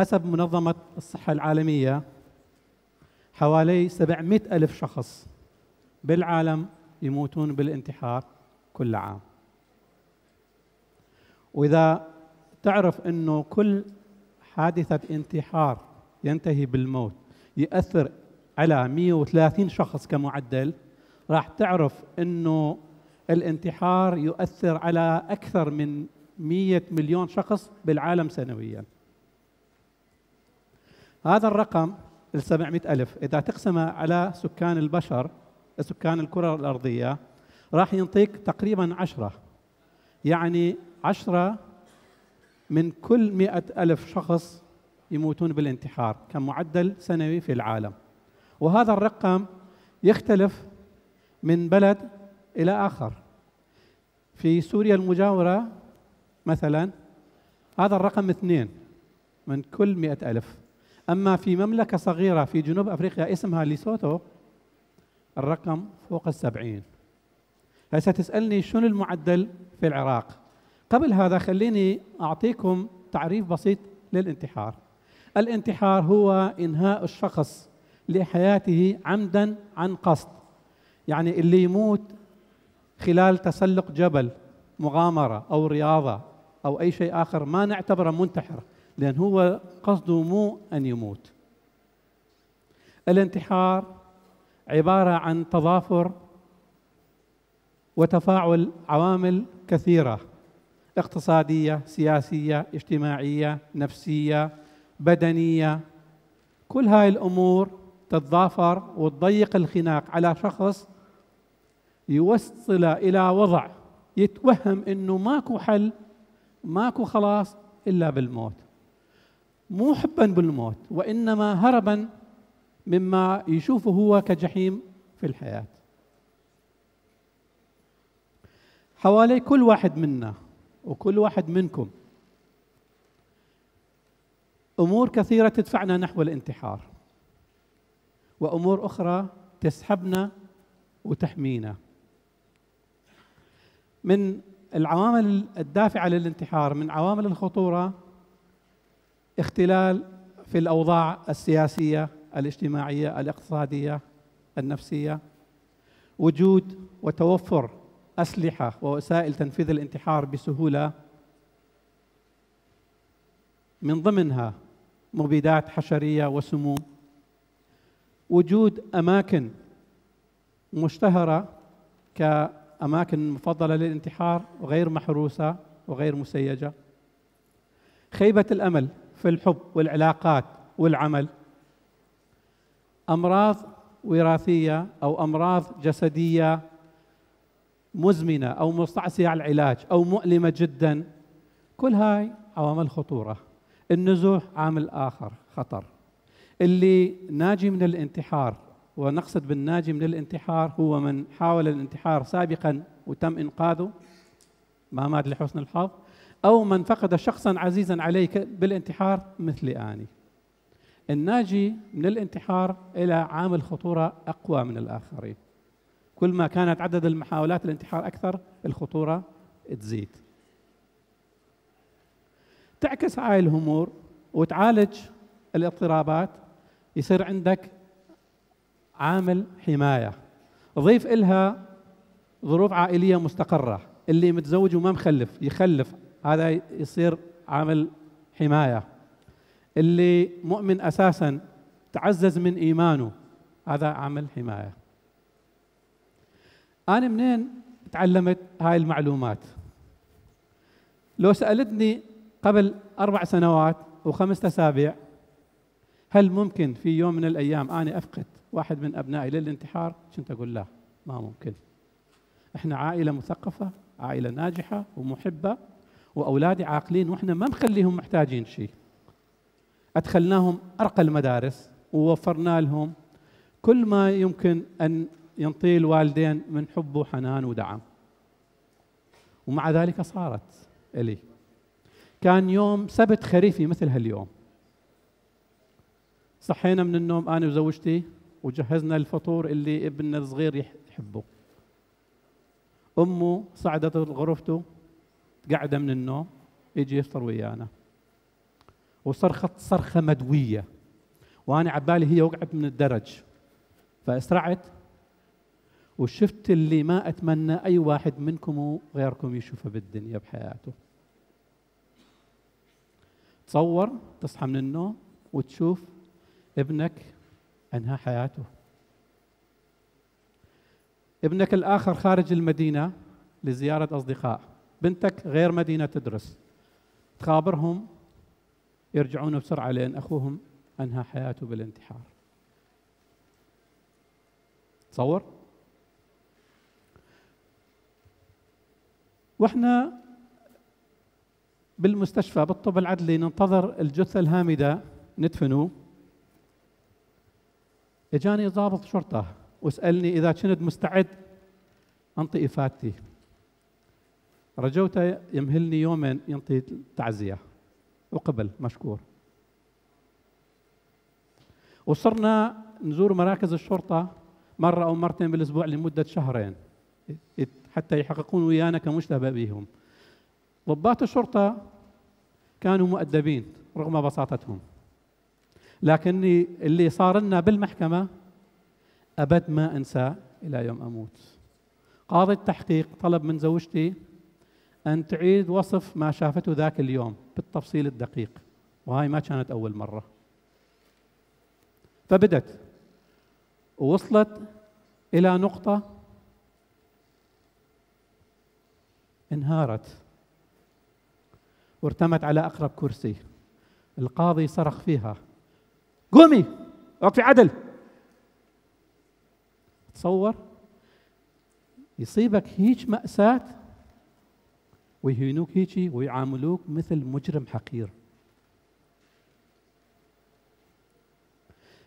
حسب منظمة الصحة العالمية حوالي 700 ألف شخص بالعالم يموتون بالانتحار كل عام. وإذا تعرف أنه كل حادثة انتحار ينتهي بالموت يأثر على 130 شخص كمعدل راح تعرف أنه الانتحار يؤثر على أكثر من 100 مليون شخص بالعالم سنويا. هذا الرقم ال 700 ألف. إذا تقسمه على سكان البشر سكان الكرة الأرضية راح ينطيك تقريبا عشرة. يعني عشرة من كل مئة ألف شخص يموتون بالانتحار كمعدل سنوي في العالم. وهذا الرقم يختلف من بلد إلى آخر. في سوريا المجاورة مثلا هذا الرقم اثنين من كل مئة ألف. أما في مملكة صغيرة في جنوب أفريقيا اسمها ليسوتو الرقم فوق السبعين. هسه تسألني شنو المعدل في العراق؟ قبل هذا خليني أعطيكم تعريف بسيط للانتحار. الانتحار هو إنهاء الشخص لحياته عمدا عن قصد يعني اللي يموت خلال تسلق جبل مغامرة أو رياضة أو أي شيء آخر ما نعتبره منتحر. لأن هو قصده مو أن يموت. الانتحار عبارة عن تضافر وتفاعل عوامل كثيرة اقتصادية سياسية اجتماعية نفسية بدنية. كل هاي الأمور تتضافر وتضيق الخناق على شخص يوصل إلى وضع يتوهم أنه ماكو حل ماكو خلاص إلا بالموت. مو حبا بالموت وإنما هربا مما يشوفه هو كجحيم في الحياة. حوالي كل واحد منا وكل واحد منكم أمور كثيرة تدفعنا نحو الانتحار وأمور أخرى تسحبنا وتحمينا. من العوامل الدافعة للانتحار من عوامل الخطورة اختلال في الأوضاع السياسية الاجتماعية الاقتصادية النفسية. وجود وتوفر أسلحة ووسائل تنفيذ الانتحار بسهولة. من ضمنها مبيدات حشرية وسموم. وجود أماكن مشتهرة كأماكن مفضلة للانتحار وغير محروسة وغير مسيجة. خيبة الأمل في الحب والعلاقات والعمل. أمراض وراثية أو أمراض جسدية مزمنة أو مستعصية على العلاج أو مؤلمة جدا كل هاي عوامل خطورة. النزوح عامل آخر خطر. اللي ناجي من الانتحار ونقصد بالناجي من الانتحار هو من حاول الانتحار سابقا وتم إنقاذه ما مات لحسن الحظ أو من فقد شخصا عزيزا عليه بالانتحار مثلي آني. الناجي من الانتحار إلى عامل خطوره أقوى من الآخرين. كل ما كانت عدد المحاولات الانتحار أكثر الخطورة تزيد. تعكس هاي الأمور وتعالج الاضطرابات يصير عندك عامل حماية. ضيف إلها ظروف عائلية مستقرة اللي متزوج وما مخلف يخلف هذا يصير عامل حماية. اللي مؤمن أساسا تعزز من إيمانه هذا عامل حماية. أنا منين تعلمت هاي المعلومات؟ لو سألتني قبل أربع سنوات وخمسة أسابيع هل ممكن في يوم من الأيام أنا أفقد واحد من أبنائي للانتحار؟ كنت أقول لا ما ممكن. إحنا عائلة مثقفة عائلة ناجحة ومحبة وأولادي عاقلين وإحنا ما مخليهم محتاجين شيء. أدخلناهم أرقى المدارس ووفرنا لهم كل ما يمكن أن ينطيه الوالدين من حب وحنان ودعم. ومع ذلك صارت إلي. كان يوم سبت خريفي مثل هاليوم. صحينا من النوم أنا وزوجتي وجهزنا الفطور اللي ابننا الصغير يحبه. أمه صعدت غرفته قاعدة من النوم يجي يفطر ويانا. وصرخت صرخة مدوية. وأنا عبالي هي وقعت من الدرج. فأسرعت وشفت اللي ما أتمنى أي واحد منكم وغيركم يشوفه بالدنيا بحياته. تصور تصحى من النوم وتشوف ابنك أنهى حياته. ابنك الآخر خارج المدينة لزيارة أصدقاء. بنتك غير مدينة تدرس. تخابرهم يرجعون بسرعة لأن أخوهم أنهى حياته بالانتحار. تصور؟ وإحنا بالمستشفى بالطب العدلي ننتظر الجثة الهامدة ندفنه. إجاني ضابط شرطة وسألني إذا كنت مستعد أنطي إفادتي. رجوته يمهلني يومين ينطي تعزية وقبل مشكور. وصرنا نزور مراكز الشرطة مرة أو مرتين بالأسبوع لمدة شهرين حتى يحققون ويانا كمشتبه بهم ضباط الشرطة كانوا مؤدبين رغم بساطتهم. لكني اللي صار لنا بالمحكمة أبد ما أنسى إلى يوم أموت. قاضي التحقيق طلب من زوجتي أن تعيد وصف ما شافته ذاك اليوم بالتفصيل الدقيق. وهاي ما كانت أول مرة. فبدت. ووصلت إلى نقطة انهارت. وارتمت على أقرب كرسي. القاضي صرخ فيها. قومي! وقفي عدل! تصور. يصيبك هيك مأساة. ويهينوك هيك ويعاملوك مثل مجرم حقير.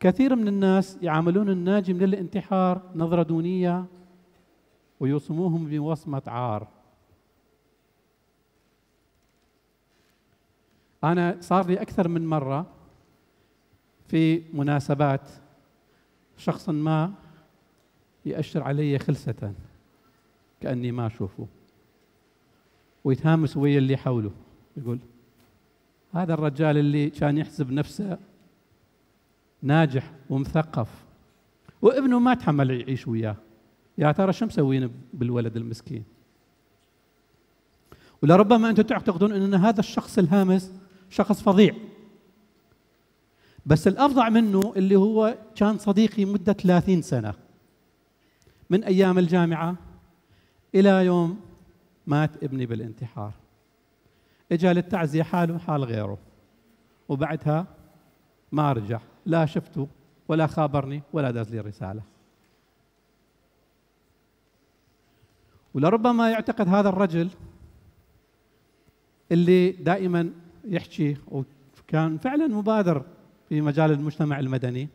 كثير من الناس يعاملون الناجي من الانتحار نظرة دونية ويوصموهم بوصمة عار. أنا صار لي أكثر من مرة في مناسبات شخص ما يأشر علي خلسة كأني ما أشوفه. ويتهامس ويا اللي حوله. يقول هذا الرجال اللي كان يحسب نفسه ناجح ومثقف وابنه ما تحمل يعيش وياه. يا ترى شو مسوين بالولد المسكين؟ ولربما أنتم تعتقدون إن هذا الشخص الهامس شخص فظيع. بس الأفظع منه اللي هو كان صديقي مدة 30 سنة. من أيام الجامعة إلى يوم مات ابني بالانتحار. اجى للتعزية حاله حال غيره. وبعدها ما رجع لا شفته ولا خابرني ولا داز لي رسالة. ولربما يعتقد هذا الرجل اللي دائما يحكي وكان فعلا مبادر في مجال المجتمع المدني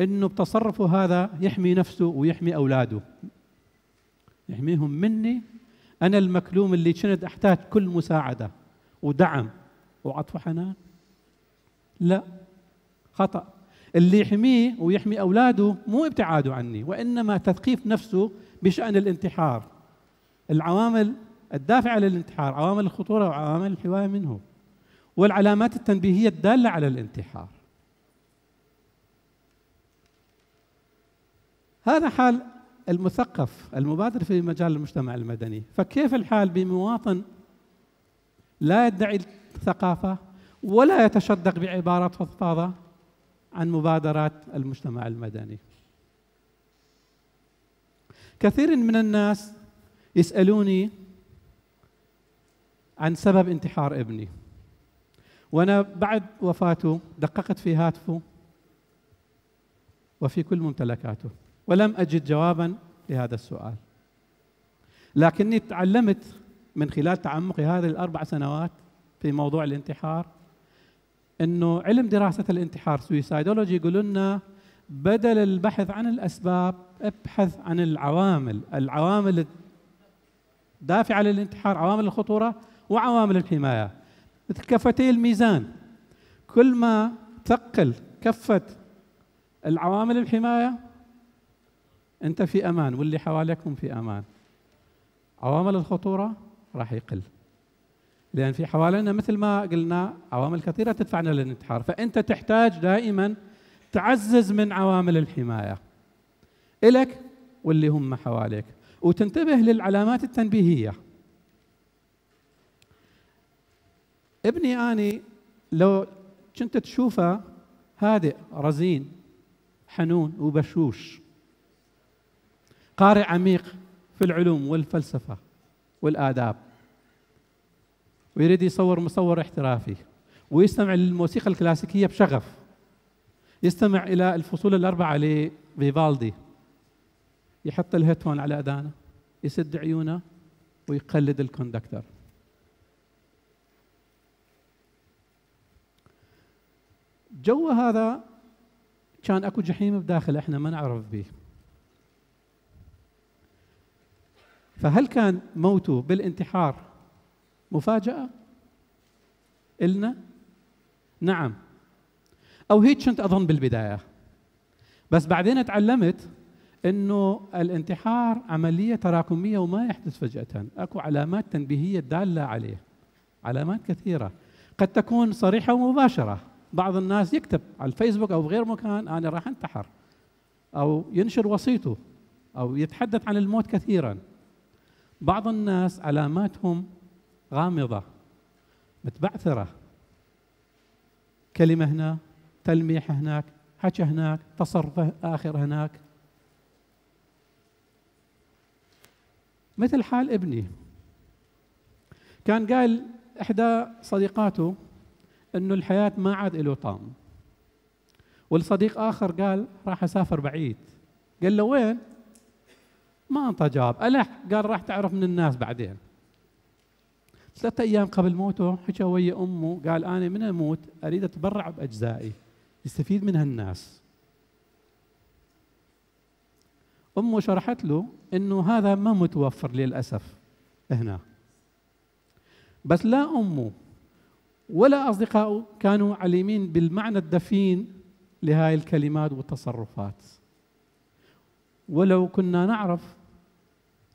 إنه بتصرفه هذا يحمي نفسه ويحمي أولاده. يحميهم مني أنا المكلوم اللي كنت أحتاج كل مساعدة ودعم وعطف حنان؟ لا. خطأ. اللي يحميه ويحمي أولاده مو ابتعاده عني وإنما تثقيف نفسه بشأن الانتحار. العوامل الدافعه للانتحار عوامل الخطورة وعوامل الحمايه منه والعلامات التنبيهية الدالة على الانتحار. هذا حال المثقف المبادر في مجال المجتمع المدني. فكيف الحال بمواطن لا يدعي الثقافة ولا يتشدق بعبارات فضفاضه عن مبادرات المجتمع المدني؟ كثير من الناس يسألوني عن سبب انتحار ابني. وأنا بعد وفاته دققت في هاتفه وفي كل ممتلكاته. ولم أجد جوابا لهذا السؤال. لكني تعلمت من خلال تعمقي هذه الأربع سنوات في موضوع الانتحار إنه علم دراسة الانتحار سويسايدولوجي يقول لنا بدل البحث عن الأسباب ابحث عن العوامل. العوامل الدافعة للانتحار عوامل الخطورة وعوامل الحماية. مثل كفتي الميزان. كل ما ثقل كفة العوامل الحماية انت في أمان واللي حواليك هم في أمان. عوامل الخطورة راح يقل. لأن في حوالينا مثل ما قلنا عوامل كثيرة تدفعنا للانتحار. فأنت تحتاج دائما تعزز من عوامل الحماية. إلك واللي هم حواليك. وتنتبه للعلامات التنبيهية. ابني أني لو كنت تشوفه هادئ رزين حنون وبشوش قارئ عميق في العلوم والفلسفة والآداب ويريد يصور مصور احترافي ويستمع للموسيقى الكلاسيكية بشغف يستمع إلى الفصول الأربعة لفيفالدي يحط الهيدفون على أذانه يسد عيونه ويقلد الكوندكتر. جو هذا كان أكو جحيم بداخل إحنا ما نعرف به. فهل كان موته بالانتحار مفاجأة؟ إلنا؟ نعم. أو هيك كنت أظن بالبداية. بس بعدين تعلمت إنه الانتحار عملية تراكمية وما يحدث فجأة. أكو علامات تنبيهية دالة عليه. علامات كثيرة. قد تكون صريحة ومباشرة. بعض الناس يكتب على الفيسبوك أو بغير مكان أنا راح انتحر. أو ينشر وصيته. أو يتحدث عن الموت كثيرا. بعض الناس علاماتهم غامضة متبعثرة. كلمة هنا تلميح هناك حكى هناك تصرف آخر هناك. مثل حال ابني. كان قال إحدى صديقاته إنه الحياة ما عاد له طعم. والصديق آخر قال راح أسافر بعيد. قال له وين؟ ما انطى جواب. ألح؟ قال راح تعرف من الناس بعدين. ثلاثة أيام قبل موته حكى ويا أمه قال أنا من أموت أريد أتبرع بأجزائي. يستفيد منها الناس. أمه شرحت له أنه هذا ما متوفر للأسف هنا. بس لا أمه ولا أصدقائه كانوا عليمين بالمعنى الدفين لهذه الكلمات والتصرفات. ولو كنا نعرف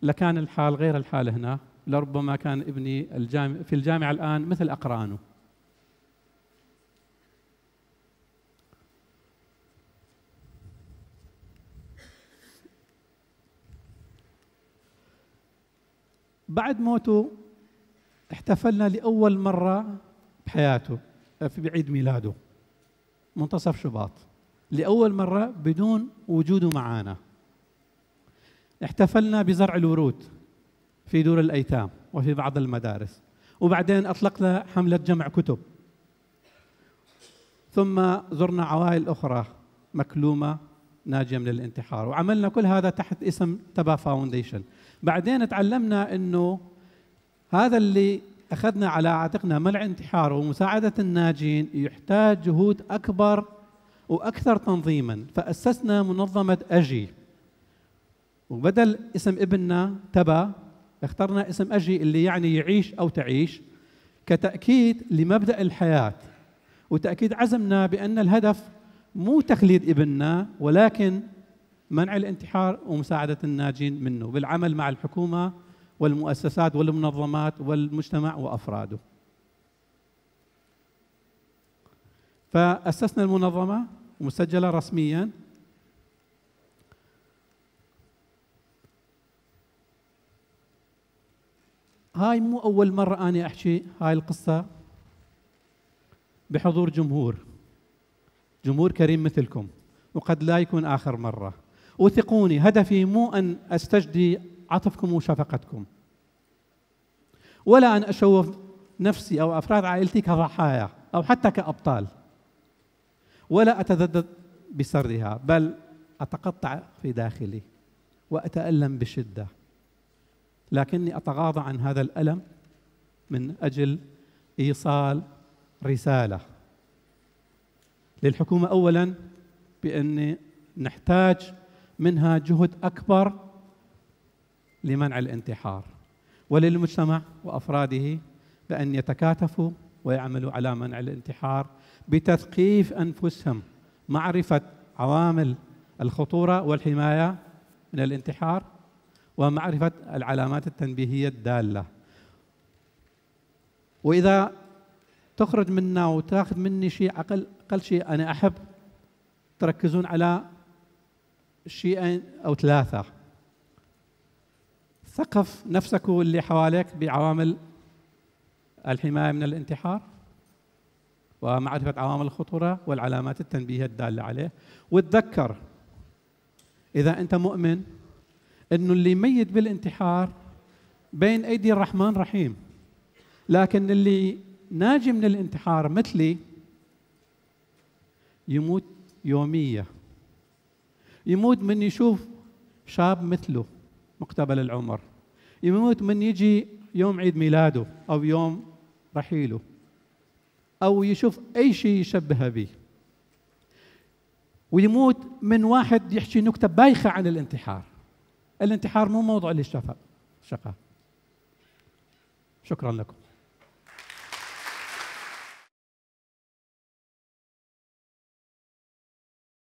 لكان الحال غير الحال هنا لربما كان ابني الجامع في الجامعة الآن مثل أقرانه. بعد موته احتفلنا لأول مرة بحياته في بعيد ميلاده منتصف شباط. لأول مرة بدون وجوده معانا احتفلنا بزرع الورود في دور الأيتام وفي بعض المدارس. وبعدين أطلقنا حملة جمع كتب. ثم زرنا عوائل أخرى مكلومة ناجية من الانتحار. وعملنا كل هذا تحت اسم تبا فاونديشن. بعدين تعلمنا أنه هذا اللي أخذنا على عاتقنا منع انتحار ومساعدة الناجين يحتاج جهود أكبر وأكثر تنظيما. فأسسنا منظمة أجي. وبدل اسم ابننا تبا اخترنا اسم أجي اللي يعني يعيش أو تعيش كتأكيد لمبدأ الحياة وتأكيد عزمنا بأن الهدف مو تخليد ابننا ولكن منع الانتحار ومساعدة الناجين منه بالعمل مع الحكومة والمؤسسات والمنظمات والمجتمع وأفراده. فأسسنا المنظمة مسجلة رسميا هاي مو أول مرة أني أحكي هاي القصة. بحضور جمهور. جمهور كريم مثلكم. وقد لا يكون آخر مرة. وثقوني هدفي مو أن أستجدي عطفكم وشفقتكم. ولا أن أشوف نفسي أو أفراد عائلتي كضحايا أو حتى كأبطال. ولا أتذدد بسردها بل أتقطع في داخلي وأتألم بشدة. لكني أتغاضى عن هذا الألم من أجل إيصال رسالة. للحكومة أولا بأن نحتاج منها جهد أكبر لمنع الانتحار وللمجتمع وأفراده بأن يتكاتفوا ويعملوا على منع الانتحار بتثقيف أنفسهم معرفة عوامل الخطورة والحماية من الانتحار ومعرفة العلامات التنبيهية الدالة. وإذا تخرج منا وتاخذ مني شيء أقل أقل شيء أنا أحب تركزون على شيئين أو ثلاثة. ثقف نفسك واللي حواليك بعوامل الحماية من الانتحار ومعرفة عوامل الخطورة والعلامات التنبيهية الدالة عليه. وتذكر إذا أنت مؤمن إنه اللي ميت بالانتحار بين أيدي الرحمن رحيم. لكن اللي ناجي من الانتحار مثلي يموت يومية. يموت من يشوف شاب مثله مقتبل العمر. يموت من يجي يوم عيد ميلاده أو يوم رحيله. أو يشوف أي شيء يشبهه به. ويموت من واحد يحكي نكتة بايخة عن الانتحار. الانتحار مو موضوع للشفاء شقاء شكرا لكم.